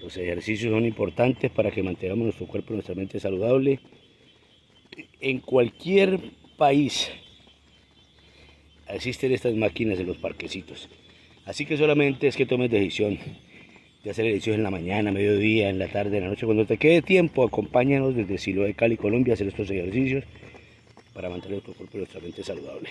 Los ejercicios son importantes para que mantengamos nuestro cuerpo y nuestra mente saludable. En cualquier país existen estas máquinas en los parquecitos. Así que solamente es que tomes decisión de hacer ejercicios en la mañana, mediodía, en la tarde, en la noche. Cuando te quede tiempo, acompáñanos desde Silo de Cali, Colombia, a hacer estos ejercicios para mantener nuestro cuerpo y nuestra mente saludable.